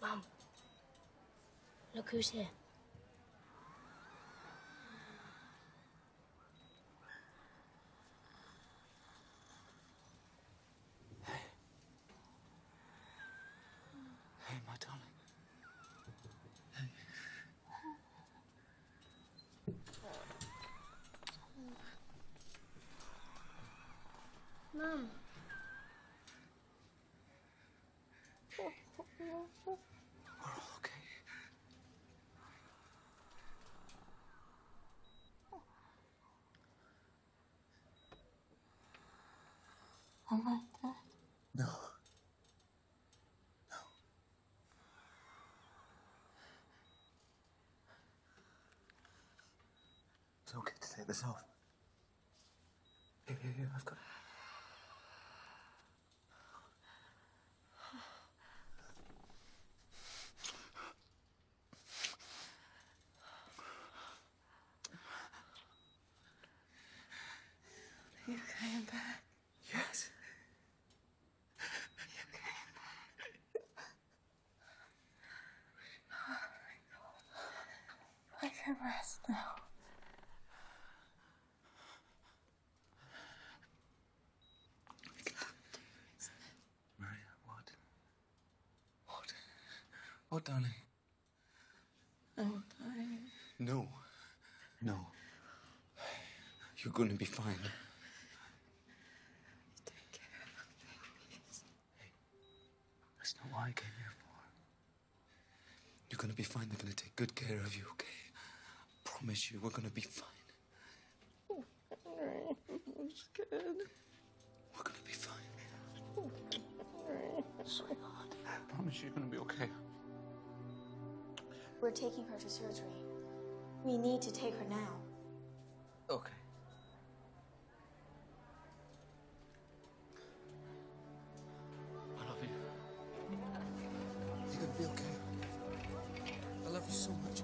Mum, look who's here. Hey, Hey, my darling. Hey. Mum. We're all okay. Am I dead? No. No. It's okay to take this off. Here, here, here, I've got rest now. Maria, what? What? What, darling? Oh, I'm dying. No. No. You're gonna be fine. Take care of babies. That's not what I came here for. You're gonna be fine. They're gonna take good care of you, okay? Promise you, we're gonna be fine. I'm scared. We're gonna be fine. Sweetheart, I promise you, you're gonna be okay. We're taking her to surgery. We need to take her now. Okay. I love you. You're gonna be okay. I love you so much.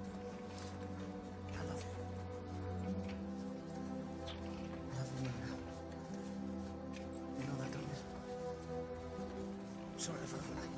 しばい